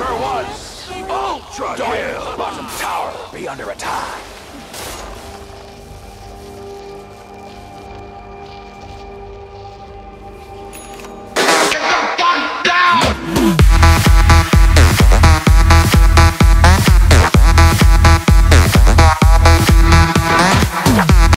for once! Ultra Dyer's bottom tower be under attack!